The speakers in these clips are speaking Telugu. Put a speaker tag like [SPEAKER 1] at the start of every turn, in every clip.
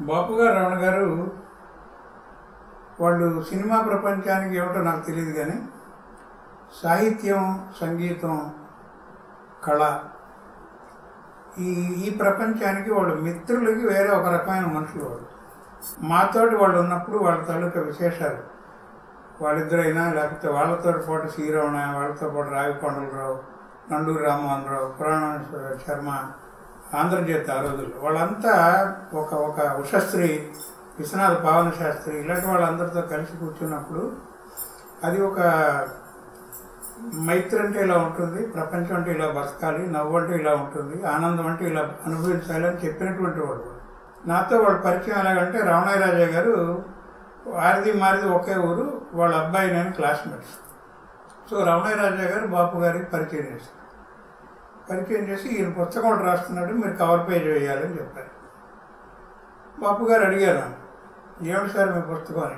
[SPEAKER 1] బాపు గారు రమణ గారు వాళ్ళు సినిమా ప్రపంచానికి ఏమిటో నాకు తెలియదు కానీ సాహిత్యం సంగీతం కళ ఈ ఈ ప్రపంచానికి వాళ్ళు మిత్రులకి వేరే ఒక రకమైన మనుషులు వాళ్ళు. మాతోటి వాళ్ళు ఉన్నప్పుడు వాళ్ళ తాలూకా విశేషాలు. వాళ్ళిద్దరైనా లేకపోతే వాళ్ళతో పాటు శ్రీరమణ వాళ్ళతో పాటు రావికొండలరావు నండూరి రామ్మోహన్ రావు పురాణ శర్మ ఆంధ్రజ్యోతి ఆ రోజుల్లో. వాళ్ళంతా ఒక ఒక ఉషశ్రీ విశ్వనాథ పావన శాస్త్రి ఇలాంటి వాళ్ళందరితో కలిసి కూర్చున్నప్పుడు అది ఒక మైత్రి అంటే ఇలా ఉంటుంది ప్రపంచం అంటే ఇలా బతకాలి నవ్వు అంటే ఇలా ఉంటుంది ఆనందం అంటే ఇలా అనుభవించాలి అని చెప్పినటువంటి వాడు నాతో వాళ్ళ పరిచయం ఎలాగంటే రావణయ్యరాజయ్య గారు వారిది మారిది ఒకే ఊరు వాళ్ళ అబ్బాయి నేను క్లాస్మేట్స్. సో రమణయ్యరాజయ్య గారు బాపు గారికి పరిచయం చేశారు. పరిచయం చేసి ఈయన పుస్తకం ఒకటి రాస్తున్నాడు మీరు కవర్ పేజ్ వేయాలని చెప్పారు. బాపు గారు అడిగారు నన్ను, ఏమిటి సార్ మీ పుస్తకం? అని.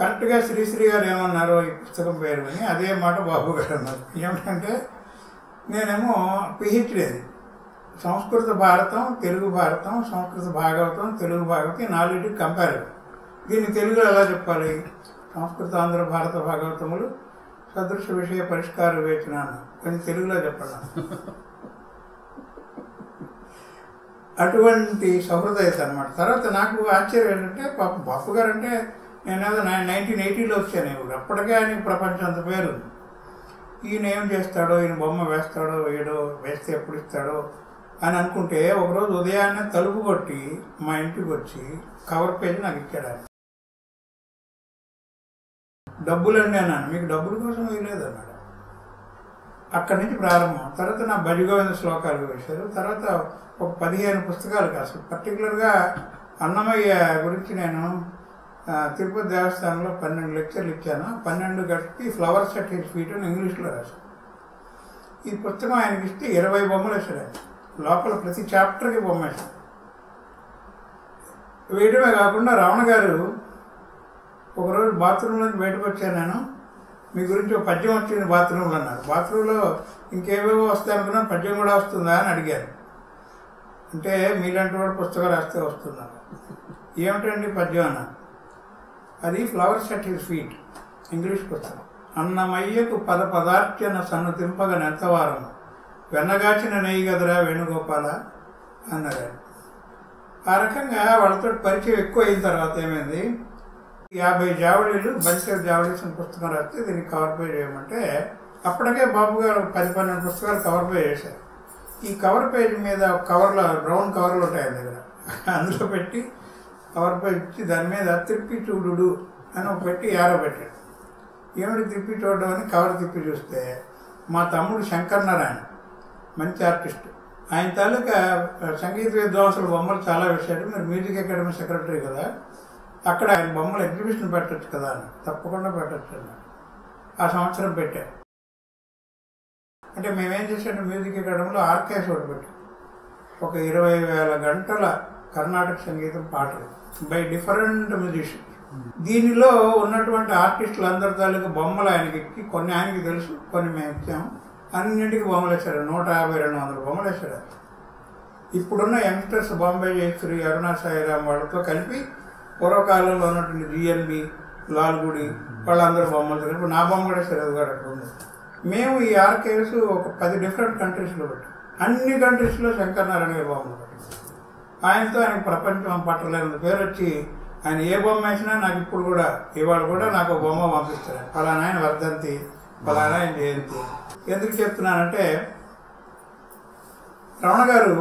[SPEAKER 1] కరెక్ట్గా శ్రీశ్రీ గారు ఏమన్నారో ఈ పుస్తకం పేరు అని అదే మాట బాబు గారు అన్నారు. ఏమిటంటే నేనేమో పిహెచ్డీ అది. సంస్కృత భారతం తెలుగు భారతం సంస్కృత భాగవతం తెలుగు భాగవతం ఈ నాలుగింటికి కంపారిజన్ దీన్ని తెలుగులో ఎలా చెప్పాలి? సంస్కృత ఆంధ్ర భారత భాగవతములు సదృశ విషయ పరిష్కార వివేచనాన్న కొంచెం తెలుగులో చెప్పడం అటువంటి సహృదయత అనమాట తర్వాత నాకు ఆశ్చర్యం ఏంటంటే పాప బాపు గారు అంటే నేనేదో నైన్టీన్ ఎయిటీలో వచ్చాను ఇప్పుడు అప్పటికే ఆయన ప్రపంచం అంత పేరు. ఈయన ఏం చేస్తాడో ఈయన బొమ్మ వేస్తాడో వేయడో వేస్తే ఎప్పుడు ఇస్తాడో అని అనుకుంటే ఒకరోజు ఉదయాన్నే తలుపు కొట్టి మా ఇంటికి వచ్చి కవర్ పేజ్ నాకు ఇచ్చాడు ఆయన. డబ్బులండి అన్నాను. మీకు డబ్బుల కోసం వేయలేదు అన్నాడు. అక్కడి నుంచి ప్రారంభం. తర్వాత నా బడిగోవింద శ్లోకాలు వేశారు. తర్వాత ఒక పదిహేను పుస్తకాలు కాసు పర్టికులర్గా అన్నమయ్య గురించి నేను తిరుపతి దేవస్థానంలో పన్నెండు లెక్చర్లు ఇచ్చాను. పన్నెండు గడిపి ఫ్లవర్ సెట్ హిస్ ఫీట్ అని ఇంగ్లీష్లో రాశాను ఈ పుస్తకం ఆయనకి ఇస్తే ఇరవై బొమ్మలు వేశాడు ఆయన. లోపల ప్రతి చాప్టర్కి బొమ్మ వేశాడు. వేయడమే కాకుండా రావణ గారు ఒకరోజు బాత్రూంలోంచి బయటకు వచ్చాను నేను. మీ గురించి ఒక పద్యం వచ్చింది బాత్రూంలో అన్నారు బాత్రూంలో ఇంకేవేవో వస్తాయనుకున్నా పద్యం కూడా వస్తుందా అని అడిగారు. అంటే మీలాంటి వాడు పుస్తకాలు రాస్తే వస్తున్నారు. ఏమిటండి పద్యం అన్న? అది flower set his feet English పుస్తకం. అన్నమయ్యకు పద పదార్చన సన్నతింపగ నెంతవారం వెన్నగాచిన నెయ్యి కదరా వేణుగోపాల అన్నారు. ఆ రకంగా వాళ్ళతో పరిచయం ఎక్కువ అయిన తర్వాత ఏమైంది? యాభై జావళీలు బంచ్ జావళీస్ అని పుస్తకం రాస్తే దీన్ని కవర్ పేజ్ చేయమంటే అప్పటికే బాబు గారు పది పన్నెండు పుస్తకాలు కవర్ పేజ్ చేశారు. ఈ కవర్ పేజ్ మీద కవర్లో బ్రౌన్ కవర్లు ఉంటాయి దగ్గర అందులో పెట్టి కవర్ పేజ్ ఇచ్చి దాని మీద తిప్పి చూడు అని ఒక పెట్టి యారో పెట్టాడు. ఏమిటి తిప్పి చూడడం అని కవర్ తిప్పి చూస్తే మా తమ్ముడు శంకర్ నారాయణ మంచి ఆర్టిస్ట్ ఆయన తాలూకా సంగీత విద్వాంసుల బొమ్మలు చాలా వేశాడు. మీరు మ్యూజిక్ అకాడమీ సెక్రటరీ కదా. అక్కడ ఆయన బొమ్మలు ఎగ్జిబిషన్ పెట్టచ్చు కదా అని. తప్పకుండా పెట్టచ్చు అని. ఆ సంవత్సరం పెట్టారు అంటే మేమేం చేసాము మ్యూజిక్ అకాడమీలో ఆర్కేస్ ఒకటి పెట్టాం. ఒక ఇరవై వేల గంటల కర్ణాటక సంగీతం పాటలు బై డిఫరెంట్ మ్యూజిషియన్స్. దీనిలో ఉన్నటువంటి ఆర్టిస్టులు అందరి తాలూకు బొమ్మలు ఆయనకి ఎక్కి కొన్ని ఆయనకి తెలుసు కొన్ని మేము ఇచ్చాము. అన్నింటికి బొమ్మలు వేశారు. నూట యాభై రెండు వందల బొమ్మలు వేశారు. ఇప్పుడున్న యంగ్స్టర్స్ బాంబే జయశ్రీ అరుణా సాయిరామ్ వాళ్ళతో కలిపి పూర్వకాలంలో ఉన్నటువంటి జిఎన్బి లాల్గుడి వాళ్ళందరూ బొమ్మలు కలిపి నా బొమ్మ కూడా సరే గారు అక్కడ ఉంది. మేము ఈ ఆర్కేవ్స్ ఒక పది డిఫరెంట్ కంట్రీస్లో పెట్టాం. అన్ని కంట్రీస్లో శంకర్ నారాయణ గారి బొమ్మలు ఆయనతో ఆయన ప్రపంచం పట్టలేని పేరు వచ్చి ఆయన ఏ బొమ్మ వేసినా నాకు ఇప్పుడు కూడా ఇవాళ కూడా నాకు ఒక బొమ్మ పంపిస్తారు. ఫలానా ఆయన వర్ధంతి ఫలానా ఆయన జయంతి. ఎందుకు చెప్తున్నానంటే రమణ గారు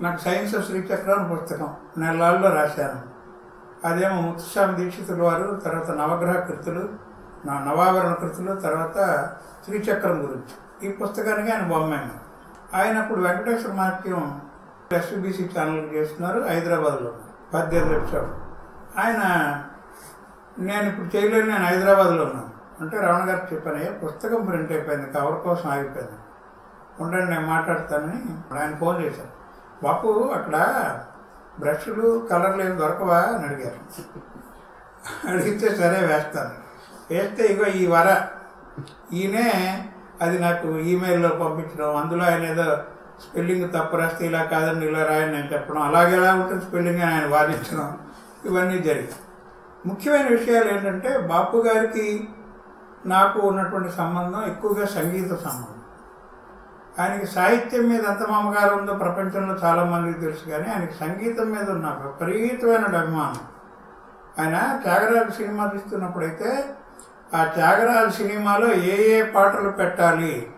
[SPEAKER 1] నాకు సైన్స్ ఆఫ్ శ్రీచక్రం పుస్తకం నెలల్లో రాశాను అదేమో ముత్తుస్వామి దీక్షితుల వారు తర్వాత నవగ్రహ కృతులు నా నవాభరణ కృతులు తర్వాత శ్రీచక్రం గురించి. ఈ పుస్తకానికి ఆయన బొమ్మాయి ఆయన. అప్పుడు వెంకటేశ్వర నాట్యం ఎస్బీసీ ఛానల్ చేస్తున్నారు హైదరాబాద్లో. పద్దెనిమిది ఎపిసోడ్ ఆయన నేను ఇప్పుడు చేయలేను నేను హైదరాబాద్లో ఉన్నాను. అంటే రమణ గారు చెప్పానయ్యా పుస్తకం ప్రింట్ అయిపోయింది కవర్ కోసం ఆగిపోయింది ఉండండి నేను మాట్లాడతానని ఆయన ఫోన్ చేశాను బాపు అక్కడ బ్రష్లు కలర్లు ఏమి దొరకవా అని అడిగారు. అడిగితే సరే వేస్తాను. వేస్తే ఇగో ఈ వర. ఈయనే అది నాకు ఈమెయిల్లో పంపించడం అందులో ఆయన ఏదో స్పెల్లింగ్ తప్పు రాస్తే ఇలా కాదని ఇలా రాయని నేను చెప్పడం అలాగే ఎలా ఉంటుంది స్పెల్లింగ్ అని ఆయన వాదించడం ఇవన్నీ జరిగాయి. ముఖ్యమైన విషయాలు ఏంటంటే బాపు గారికి నాకు ఉన్నటువంటి సంబంధం ఎక్కువగా సంగీత సంబంధం. ఆయనకి సాహిత్యం మీద ఎంత మమకారం ఉందో ప్రపంచంలో చాలామందికి తెలుసు కానీ ఆయనకి సంగీతం మీద ఉన్న విపరీతమైన అభిమానం. ఆయన త్యాగరాజు సినిమా తీస్తున్నప్పుడైతే ఆ త్యాగరాజు సినిమాలో ఏ ఏ పాటలు పెట్టాలి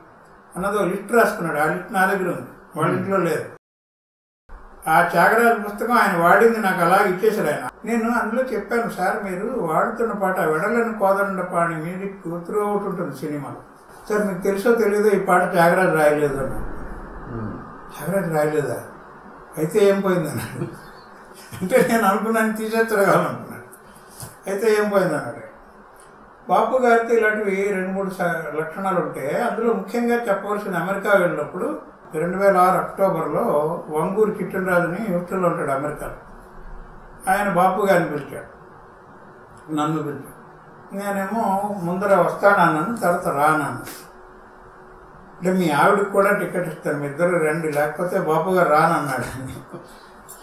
[SPEAKER 1] అన్నదో లిస్ట్ రాసుకున్నాడు. ఆ లిస్ట్ నా దగ్గర ఉంది. వాళ్ళ ఇంట్లో లేదు. ఆ త్యాగరాజు పుస్తకం ఆయన వాడింది నాకు అలా ఇచ్చేసాడు ఆయన. నేను అందులో చెప్పాను సార్ మీరు వాడుతున్న పాట వెడలని Kodanda Pani music throughout ఉంటుంది సినిమాలో. సార్ మీకు తెలుసో తెలియదో ఈ పాట త్యాగరాజు రాయలేదు అన్నాడు త్యాగరాజు రాయలేదా? అయితే ఏం పోయింది అన్నాడు అంటే నేను అనుకున్నాను తీసేత్తరగాలనుకున్నాను అయితే ఏం పోయింది అన్నాడు బాపు గారికి ఇలాంటివి రెండు మూడు లక్షణాలు ఉంటే అందులో ముఖ్యంగా చెప్పవలసిన అమెరికా వెళ్ళినప్పుడు రెండు వేల ఆరు అక్టోబర్లో వంగూరు చిట్టరాజుని హ్యూస్టన్లో ఉంటాడు అమెరికాలో. ఆయన బాపు గారిని పిలిచాడు. నన్ను పిలిచాడు. నేనేమో ముందర వస్తానన్నాను తర్వాత రానన్నాను. అంటే మీ ఆవిడకి కూడా టికెట్ ఇస్తాను మీ ఇద్దరు రండి లేకపోతే బాపు గారు రానన్నాడు.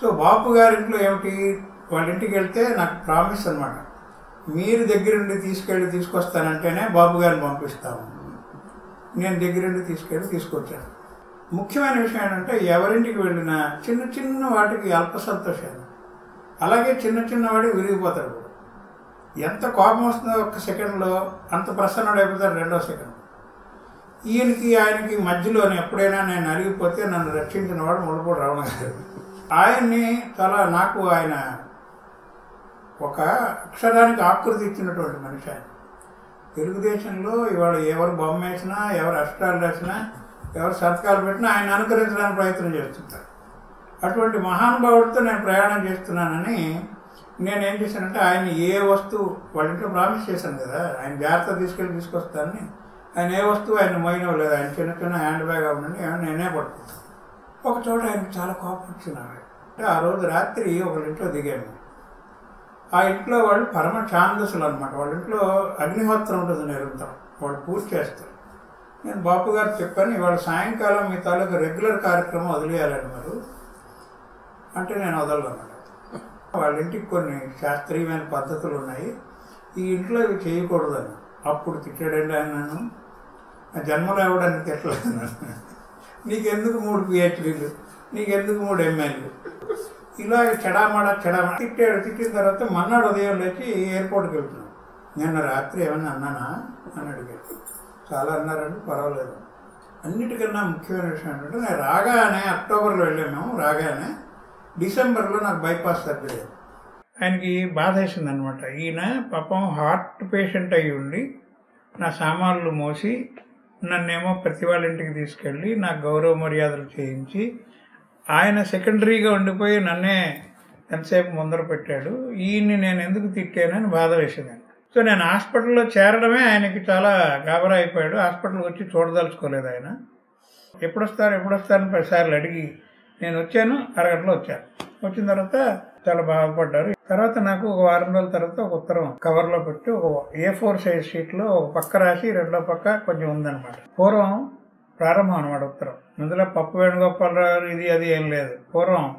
[SPEAKER 1] సో బాపు గారి ఇంట్లో ఏమిటి? వాళ్ళ ఇంటికి వెళ్తే నాకు ప్రామిస్ అనమాట మీరు దగ్గరుండి తీసుకెళ్ళి తీసుకొస్తానంటేనే బాబు గారిని పంపిస్తాము. నేను దగ్గరుండి తీసుకెళ్ళి తీసుకొచ్చాను. ముఖ్యమైన విషయం ఏంటంటే ఎవరింటికి వెళ్ళినా చిన్న చిన్న వాటికి అల్ప సంతోషాలు. అలాగే చిన్న చిన్న వాడికి విరిగిపోతాడు కూడా ఎంత కోపం వస్తుందో ఒక్క సెకండ్లో అంత ప్రసన్నుడు అయిపోతాడు రెండో సెకండ్. ఈయనకి ఆయనకి మధ్యలోనే ఎప్పుడైనా నేను అరిగిపోతే నన్ను రక్షించిన వాడు ముళ్ళపూడి రావణ గారు ఆయన్ని చాలా నాకు ఆయన ఒక అక్షరానికి ఆకృతి ఇచ్చినటువంటి మనిషి ఆయన. తెలుగుదేశంలో ఇవాళ ఎవరు బొమ్మ వేసినా ఎవరు అష్టాలు రాసినా ఎవరు సంతకాలు పెట్టినా ఆయన అనుకరించడానికి ప్రయత్నం చేస్తుంటారు. అటువంటి మహానుభావుడితో నేను ప్రయాణం చేస్తున్నానని నేను ఏం చేశానంటే ఆయన ఏ వస్తువు వాళ్ళ ఇంట్లో ప్రామిస్ చేశాను కదా ఆయన జాగ్రత్త తీసుకెళ్ళి తీసుకొస్తానని ఆయన ఏ వస్తువు ఆయన మోయినవ్వలేదు ఆయన చిన్న చిన్న హ్యాండ్ బ్యాగ్ అవ్వండి ఏమైనా నేనే పట్టుకుంటాను ఒక చోట ఆయనకు చాలా కోపం వచ్చింది అంటే ఆ రోజు రాత్రి ఒకళ్ళ ఇంట్లో దిగాము ఆ ఇంట్లో వాళ్ళు పరమ ఛాందసులు అనమాట వాళ్ళ ఇంట్లో అగ్నిహోత్రం ఉంటుంది నిరంతరం. వాళ్ళు పూజ చేస్తారు. నేను బాపు గారు చెప్పాను ఇవాళ సాయంకాలం మీ తాలూకు రెగ్యులర్ కార్యక్రమం వదిలేయాలని మరి. అంటే నేను వదలనమాట వాళ్ళ ఇంటికి కొన్ని శాస్త్రీయమైన పద్ధతులు ఉన్నాయి. ఈ ఇంట్లో ఇవి చేయకూడదని. అప్పుడు తిట్టాడండి ఆయన నన్ను. నా జన్మలో ఇవ్వడానికి తిట్టలేదు నన్ను. నీకెందుకు మూడు పిహెచ్డీలు? నీకెందుకు మూడు ఎంఏలు ఇలా చెడామడ చెడామడ. తిట్టాడు. తిట్టిన తర్వాత మన్నాడు ఉదయం లేచి ఎయిర్పోర్ట్కి వెళ్తున్నాం నిన్న రాత్రి ఏమన్నా అన్నానా? అని అడిగాడు. చాలా అన్నారండి పర్వాలేదు. అన్నిటికన్నా ముఖ్యమైన విషయం ఏంటంటే నేను రాగానే అక్టోబర్లో వెళ్ళాము రాగానే డిసెంబర్లో నాకు బైపాస్ సర్జరీ ఆయనకి బాధ వేసింది అనమాట ఈయన పాపం హార్ట్ పేషెంట్ అయి ఉండి నా సామాన్లు మోసి నన్నేమో ప్రతి వాళ్ళ ఇంటికి తీసుకెళ్ళి నాకు గౌరవ మర్యాదలు చేయించి ఆయన సెకండరీగా ఉండిపోయి నన్నే ఎంతసేపు ముందర పెట్టాడు. ఈయన్ని నేను ఎందుకు తిట్టానని బాధ వేసింది సో నేను హాస్పిటల్లో చేరడమే ఆయనకి చాలా గాబరా అయిపోయాడు. హాస్పిటల్కి వచ్చి చూడదలుచుకోలేదు ఆయన. ఎప్పుడొస్తారు ఎప్పుడొస్తారని ఎప్పుడు పదిసార్లు అడిగి నేను వచ్చాను అరగంటలో వచ్చాను. వచ్చిన తర్వాత చాలా బాధపడ్డారు. తర్వాత నాకు ఒక వారం రోజుల తర్వాత ఒక ఉత్తరం కవర్లో పెట్టి ఒక ఏ ఫోర్ సైజ్ షీట్లో ఒక పక్క రాసి రెండో పక్క కొంచెం ఉందన్నమాట. పూర్వం ప్రారంభం అనమాట ఉత్తరం. ఇందులో పప్పు వేణుగోపాలరావు ఇది అది ఏం లేదు. పూర్వం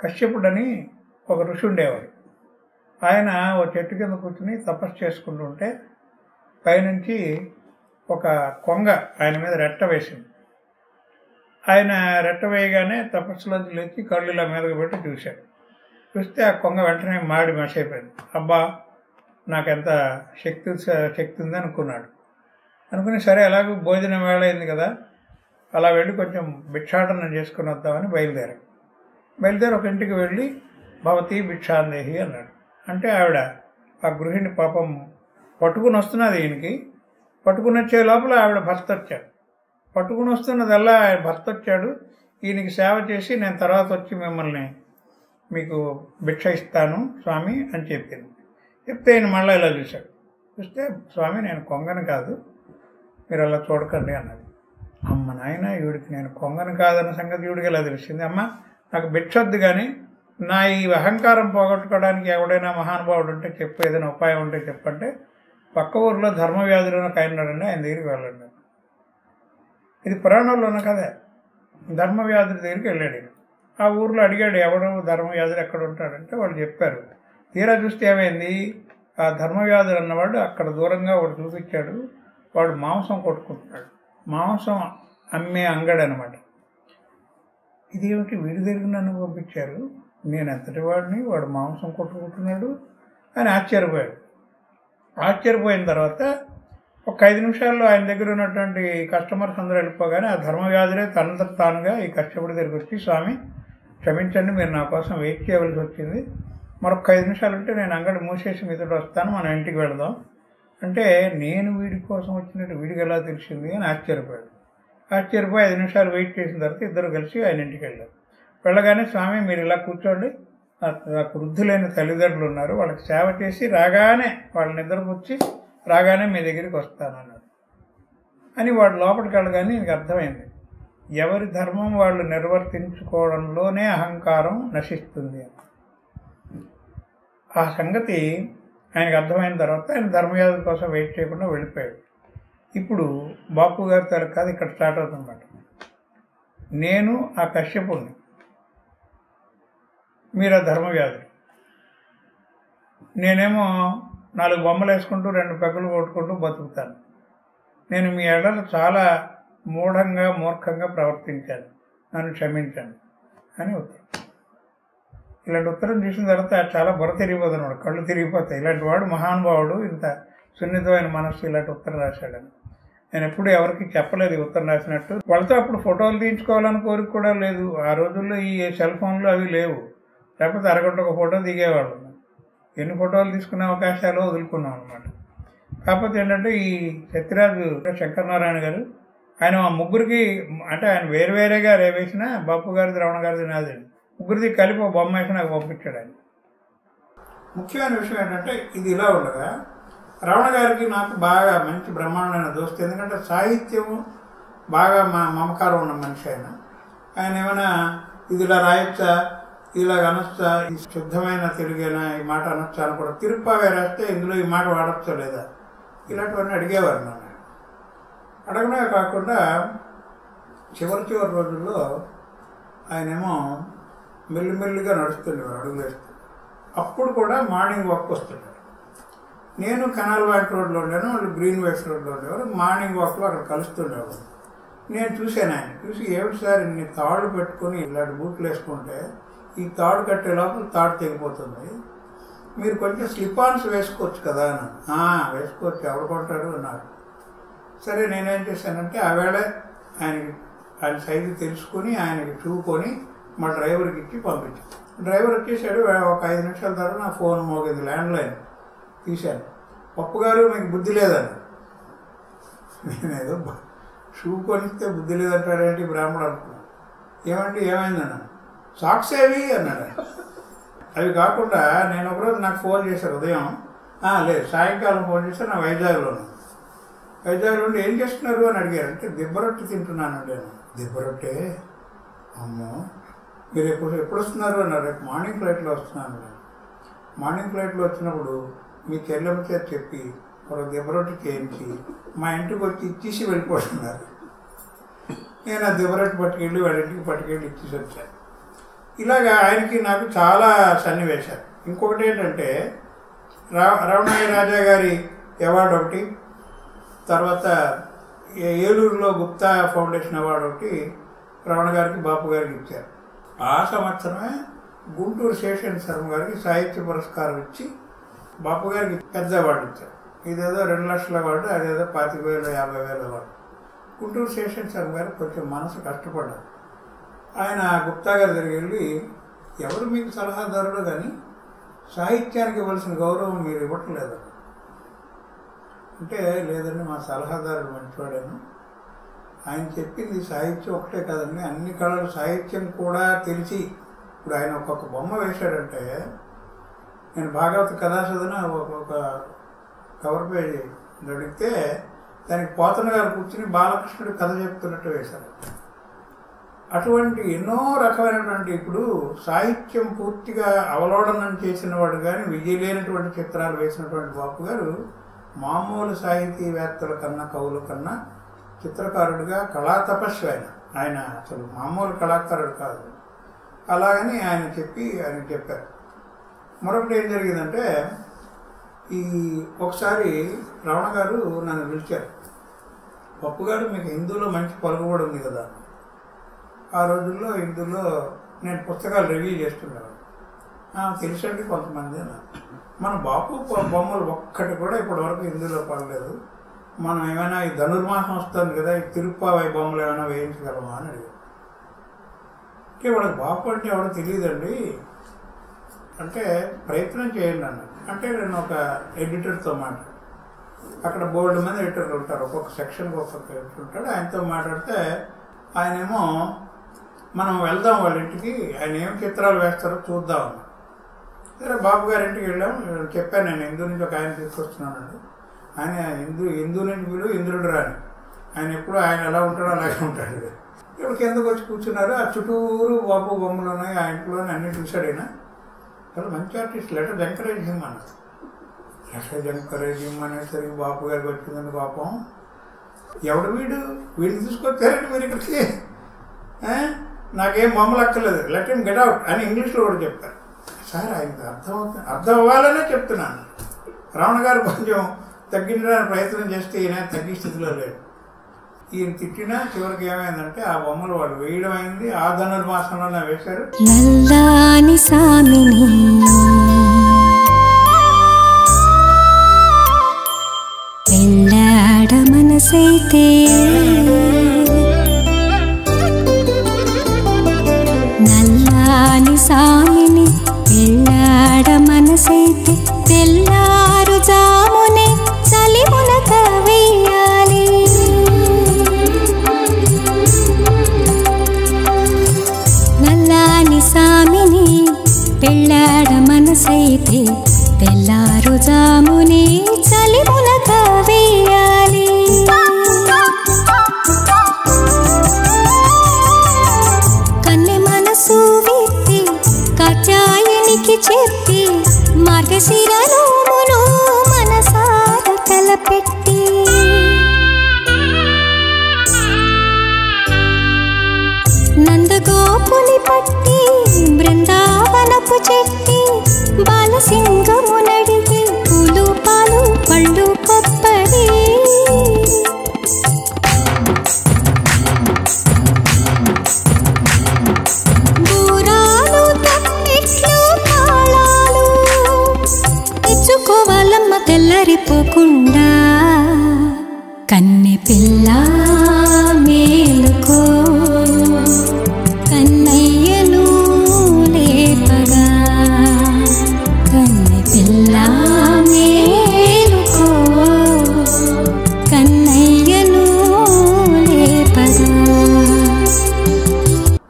[SPEAKER 1] కశ్యపుడని ఒక ఋషి ఉండేవాడు ఆయన ఓ చెట్టు కింద కూర్చుని తపస్సు చేసుకుంటుంటే పైనుంచి ఒక కొంగ ఆయన మీద రెట్ట వేసింది. ఆయన రెట్ట వేయగానే తపస్సులోంచి లేచి కళ్ళు ఇలా మీదకు పెట్టి చూశాడు. చూస్తే ఆ కొంగ వెంటనే మాడి మసైపోయింది అబ్బా నాకెంత శక్తి శక్తి ఉంది అనుకున్నాడు. అనుకుని సరే ఎలాగో భోజనం వేళయింది కదా అలా వెళ్ళి కొంచెం భిక్షాటనం చేసుకుని వద్దామని బయలుదేరాం. బయలుదేరి ఒక ఇంటికి వెళ్ళి భవతి భిక్షాందేహి అన్నాడు. అంటే ఆవిడ ఆ గృహిణి పాపం పట్టుకుని వస్తున్నది ఈయనకి. పట్టుకుని వచ్చే లోపల ఆవిడ భర్త వచ్చాడు పట్టుకుని వస్తున్నదల్లా ఆయన భర్త వచ్చాడు ఈయనకి సేవ చేసి నేను తర్వాత వచ్చి మిమ్మల్ని మీకు భిక్ష ఇస్తాను స్వామి అని చెప్పింది చెప్తే ఆయన మళ్ళీ ఇలా చూశాడు. చూస్తే స్వామి నేను కొంగను కాదు మీరు అలా చూడకండి అన్నది అమ్మ నాయన ఈవిడికి నేను కొంగను కాదన్న సంగతి ఈవిడికి ఇలా తెలిసింది? అమ్మ నాకు భిక్షొద్దు కానీ నా ఈ అహంకారం పోగొట్టుకోవడానికి ఎవడైనా మహానుభావుడు ఉంటే చెప్పు ఏదైనా ఉపాయం ఉంటే చెప్పంటే పక్క ఊర్లో ధర్మవ్యాధులను ఆయన ఆయన దగ్గరికి వెళ్ళండి. ఇది పురాణంలో ఉన్న కదే ధర్మవ్యాధుడి దగ్గరికి వెళ్ళాడు ఆ ఊర్లో అడిగాడు ఎవడు ధర్మవ్యాధుడు ఎక్కడ ఉంటాడంటే వాళ్ళు చెప్పారు. తీరా చూస్తే ఏమైంది? ఆ ధర్మవ్యాధుడు అన్నవాడు అక్కడ దూరంగా వాడు చూపించాడు వాడు మాంసం కొట్టుకుంటున్నాడు. మాంసం అమ్మే అంగడి అనమాట ఇదేమిటి? వీడి దగ్గర నన్ను పంపించారు. నేను ఎంతటి వాడిని? వాడు మాంసం కొట్టుకుంటున్నాడు అని ఆశ్చర్యపోయాడు. ఆశ్చర్యపోయిన తర్వాత ఒక ఐదు నిమిషాల్లో ఆయన దగ్గర ఉన్నటువంటి కస్టమర్స్ అందరూ వెళ్ళిపోగానే ఆ ధర్మవ్యాధులే తనంత తానుగా ఈ కష్టపడి దగ్గరికి వచ్చి స్వామి క్షమించండి మీరు నా కోసం వెయిట్ చేయవలసి వచ్చింది. మరొక ఐదు నిమిషాలు ఉంటే నేను అంగడి మూసేసి మీతో వస్తాను మనం ఇంటికి వెళదాం. అంటే నేను వీడి కోసం వచ్చినట్టు వీడికి ఎలా తెలిసింది అని ఆశ్చర్యపోయాడు. ఆశ్చర్యపోయి ఐదు నిమిషాలు వెయిట్ చేసిన తర్వాత ఇద్దరు కలిసి ఆయన ఇంటికి వెళ్ళారు. వెళ్ళగానే స్వామి మీరు ఇలా కూర్చోండి. నాకు వృద్ధులైన తల్లిదండ్రులు ఉన్నారు. వాళ్ళకి సేవ చేసి రాగానే వాళ్ళని నిద్రపుచ్చి రాగానే మీ దగ్గరికి వస్తాను అన్నాడు. అని వాడు లోపలికి వెళ్ళగానే నీకు అర్థమైంది. ఎవరి ధర్మం వాళ్ళు నిర్వర్తించుకోవడంలోనే అహంకారం నశిస్తుంది ఆ సంగతి ఆయనకు అర్థమైన తర్వాత ఆయన ధర్మయాదుల కోసం వెయిట్ చేయకుండా వెళ్ళిపోయాడు. ఇప్పుడు బాపు గారి తల కాదు ఇక్కడ స్టార్ట్ అవుతుందన్నమాట. నేను ఆ కశ్యపుణ్ణి మీరు ఆ ధర్మవ్యాధుడు నేనేమో నాలుగు బొమ్మలు వేసుకుంటూ రెండు పెగ్గులు కొట్టుకుంటూ బతుకుతాను. నేను మీ ఎడలు చాలా మూఢంగా మూర్ఖంగా ప్రవర్తించాను. నన్ను క్షమించండి అని ఉత్తరం. ఇలాంటి ఉత్తరం చూసిన తర్వాత చాలా బుర్ర తిరిగిపోతున్నాడు కళ్ళు తిరిగిపోతాయి. ఇలాంటి వాడు మహానుభావుడు ఇంత సున్నితమైన మనస్సు ఇలాంటి ఉత్తరం రాశాడని. నేను ఎప్పుడు ఎవరికి చెప్పలేదు ఉత్తరం రాసినట్టు. వాళ్ళతో అప్పుడు ఫోటోలు తీయించుకోవాలని కోరిక కూడా లేదు. ఆ రోజుల్లో ఈ సెల్ ఫోన్లు అవి లేవు. లేకపోతే అరగంట ఒక ఫోటో దిగేవాళ్ళు. ఎన్ని ఫోటోలు తీసుకునే అవకాశాలు వదులుకున్నాం అనమాట కాకపోతే ఏంటంటే ఈ సత్యరాజు శంకరనారాయణ గారు ఆయన మా ముగ్గురికి అంటే ఆయన వేరు వేరేగా రేవేసిన బాపు గారిది రమణ గారిది నాది. ముగ్గురిది కలిపి ఒక బొమ్మ వేసి నాకు పంపించాడు ఆయన. ముఖ్యమైన విషయం ఏంటంటే ఇది ఇలా ఉండగా రమణ గారికి నాకు బాగా మంచి బ్రహ్మాండమైన దోస్తు. ఎందుకంటే సాహిత్యము బాగా మా మమకారం ఉన్న మనిషి ఆయన. ఆయన ఏమైనా ఇది ఇలా రాయొచ్చా? ఇలా అనొచ్చా శుద్ధమైన తెలుగేనా ఈ మాట అనొచ్చా అని కూడా తిరుప్పావే రాస్తే ఇందులో ఈ మాట వాడచ్చు లేదా ఇలాంటివన్నీ అడిగేవారు నన్ను. అడగడమే కాకుండా చివరి చివరి రోజుల్లో ఆయనేమో మెల్లిమెల్లిగా నడుస్తుండేవారు అడుగులు వేస్తూ. అప్పుడు కూడా మార్నింగ్ వాక్ వస్తుండేవారు. నేను కెనాల్ బ్యాంక్ రోడ్లో ఉండేను వాళ్ళు గ్రీన్ వేస్ రోడ్లో ఉండేవారు మార్నింగ్ వాక్లో అక్కడ కలుస్తుండేవారు. నేను చూశాను ఆయన చూసి ఏమిటి సార్ ఇన్ని తాళ్ళు పెట్టుకొని ఇలాంటి బూట్లు వేసుకుంటే ఈ తాడు కట్టే లోపల తాడు తెగిపోతుంది. మీరు కొంచెం స్లిప్ ఆన్స్ వేసుకోవచ్చు కదా అని వేసుకోవచ్చు. ఎవరు కొంటాడు అన్నారు సరే నేనేం చేశానంటే ఆవేళ ఆయనకి ఆయన సైజు తెలుసుకొని ఆయనకి చూకొని మా డ్రైవర్కి ఇచ్చి పంపించాను డ్రైవర్ వచ్చేసాడు ఒక ఐదు నిమిషాల తర్వాత నా ఫోన్ మోగింది ల్యాండ్లైన్ తీశాను. పప్పు గారు మీకు బుద్ధి లేదని నేనేదో బ- షూ కొనిస్తే బుద్ధి లేదంటాడేంటి బ్రాహ్మణుడు అనుకున్నాను. ఏమంటే ఏమైందన్నాను సాక్స్ ఏవి అన్నాడు. అవి కాకుండా నేను ఒకరోజు నాకు ఫోన్ చేశారు ఉదయం. లేదు సాయంకాలం ఫోన్ చేస్తే నా వైజాగ్లో వైజాగ్లో ఉండి ఏం చేస్తున్నారు అని అడిగారు. అంటే దిబ్బరొట్టి తింటున్నాను నేను. దిబ్బరొట్టే అమ్మో మీరు ఎప్పుడు ఎప్పుడు వస్తున్నారు అన్నారు. రేపు మార్నింగ్ ఫ్లైట్లో వస్తున్నాను మార్నింగ్ ఫ్లైట్లో వచ్చినప్పుడు మీ చెల్లెమ్మ చేత చెప్పి ఒక దిబ్బరొట్టి చేయించి మా ఇంటికి వచ్చి ఇచ్చేసి వెళ్ళిపోతున్నారు. నేను ఆ దిబ్బరొట్టి పట్టుకెళ్ళి వాళ్ళ ఇంటికి పట్టుకెళ్ళి ఇచ్చేసి వచ్చాను. ఇలాగా ఆయనకి నాకు చాలా సన్నివేశాలు. ఇంకొకటి ఏంటంటే రా రమణయ్య రాజా గారి అవార్డు ఒకటి తర్వాత ఏలూరులో గుప్తా ఫౌండేషన్ అవార్డు ఒకటి రమణ గారికి బాపు గారికి ఇచ్చారు. ఆ సంవత్సరమే గుంటూరు శేషన్ శర్మ గారికి సాహిత్య పురస్కారం ఇచ్చి బాపు గారికి పెద్ద అవార్డు ఇచ్చారు. ఇదేదో రెండు లక్షల అవార్డు అదేదో పాతిక వేల యాభై వేల అవార్డు. గుంటూరు శేషన్ శర్మ గారు కొంచెం మనసు కష్టపడ్డారు. ఆయన గుప్తా గారి దగ్గరికి వెళ్ళి ఎవరు మీకు సలహాదారుడు కానీ సాహిత్యానికి ఇవ్వాల్సిన గౌరవం మీరు ఇవ్వట్లేదు. అంటే లేదండి మా సలహాదారుడు మంచివాడాను ఆయన చెప్పింది సాహిత్యం ఒకటే కదండి. అన్ని కళలు సాహిత్యం కూడా తెలిసి ఇప్పుడు ఆయన ఒక్కొక్క బొమ్మ వేశాడంటే నేను భాగవత కథా చదివిన ఒక కవర్ పేజీ అడిగితే దానికి పోతన గారు కూర్చుని బాలకృష్ణుడు కథ చెప్తున్నట్టు వేశారు. అటువంటి ఎన్నో రకమైనటువంటి ఇప్పుడు సాహిత్యం పూర్తిగా అవలోడనం చేసిన వాడు కానీ విజయలేనటువంటి చిత్రాలు వేసినటువంటి బాపు గారు మామూలు సాహితీవేత్తల కన్నా కవుల కన్నా చిత్రకారుడిగా కళా తపస్వి ఆయన. ఆయన అసలు మామూలు కళాకారుడు కాదు. అలాగని ఆయన చెప్పి ఆయన చెప్పారు. మరొకటి ఏం జరిగిందంటే ఈ ఒకసారి రమణ గారు నన్ను పిలిచారు. పప్పు గారు మీకు హిందువులో మంచి పలుకుబడి ఉంది కదా. ఆ రోజుల్లో ఇందులో నేను పుస్తకాలు రివ్యూ చేస్తున్నాను. తెలుసండి కొంతమంది మన బాపు బొమ్మలు ఒక్కటి కూడా ఇప్పటివరకు ఇందులో పడలేదు. మనం ఏమైనా ఈ ధనుర్మాసం వస్తుంది కదా ఈ తిరుప్పావై బొమ్మలు ఏమైనా వేయించగలమా అని అడిగారు. అంటే వాళ్ళకి బాపు అంటే ఎవడో తెలియదండి. అంటే ప్రయత్నం చేయండి అన్న అంటే నేను ఒక ఎడిటర్తో మాట్లాడు అక్కడ బోర్డు మంది ఎడిటర్లు ఉంటారు. ఒక్కొక్క సెక్షన్కి ఒక్కొక్క ఎడిటర్ ఉంటాడు. ఆయనతో మాట్లాడితే ఆయనేమో మనం వెళ్దాం వాళ్ళ ఇంటికి ఆయన ఏం చిత్రాలు వేస్తారో చూద్దాం సరే బాబు గారి ఇంటికి వెళ్ళాం. చెప్పాను నేను హిందూ నుంచి ఒక ఆయన తీసుకొస్తున్నానండి. ఆయన హిందూ హిందూ నుంచి వీడు ఇంద్రుడు రాని. ఆయన ఎప్పుడు ఆయన ఎలా ఉంటాడో అలాగే ఉంటాడు. ఇప్పుడు కిందకు వచ్చి కూర్చున్నారు. ఆ చుట్టూరు బాబు బొమ్మలు ఉన్నాయి ఆ ఇంట్లోనే అన్ని చూశాడు ఆయన. చాలా మంచి ఆర్టిస్ట్ లెటర్ ఎంకరేజ్ హిమ్ అన్నారు లెటర్ ఎంకరేజ్ హిమ్ అనేసరికి బాపు గారికి వచ్చిందండి పాపం. ఎవడు వీడు? వీడిని తీసుకొచ్చారండి మీరు ఇక్కడికి? నాకేం బొమ్మలు అక్కర్లేదు. లెట్ హిమ్ గెట్ అవుట్ అని ఇంగ్లీష్లో కూడా చెప్పారు సార్ ఆయనకు అర్థం అవుతుంది అర్థం అవ్వాలనే చెప్తున్నాను. రమణ గారు కొంచెం తగ్గించడానికి ప్రయత్నం చేస్తే ఈయన తగ్గే స్థితిలో లేడు. ఈయన తిట్టినా చివరికి ఏమైందంటే ఆ బొమ్మలు వాళ్ళు వేయడం అయింది ఆ ధనుర్మాసంలోనే వేశారు.
[SPEAKER 2] నల్లాని సామిని. మనసైతే మనసైతే తెల్లారు జాముని చలిమునక వేయాలి. కన్నె మనసు విప్పి కచాయనికి చెప్పి మార్గశిరలోమును మనసార తలపెట్టి. నందగోపుని పట్టి బృందావనపు చెట్టి সিন্ধু মনে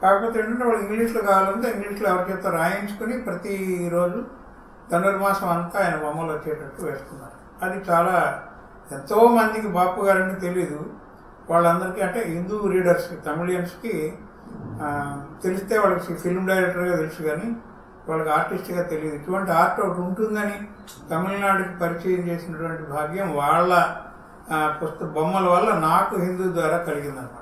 [SPEAKER 1] కాకపోతే ఏంటంటే వాళ్ళు ఇంగ్లీష్లో కావాలంటే ఇంగ్లీష్లో ఎవరి చేత రాయించుకుని ప్రతిరోజు ధనుర్మాసం అంతా ఆయన బొమ్మలు వచ్చేటట్టు వేస్తున్నారు. అది చాలా ఎంతో మందికి బాపు గారని తెలీదు. వాళ్ళందరికీ అంటే హిందూ రీడర్స్కి తమిళియన్స్కి తెలిస్తే వాళ్ళకి ఫిల్మ్ డైరెక్టర్గా తెలుసు కానీ వాళ్ళకి ఆర్టిస్ట్గా తెలియదు ఇటువంటి ఆర్ట్ ఒకటి ఉంటుందని తమిళనాడుకి పరిచయం చేసినటువంటి భాగ్యం వాళ్ళ పుస్తక బొమ్మల వల్ల నాకు హిందూ ద్వారా కలిగిందన్నమాట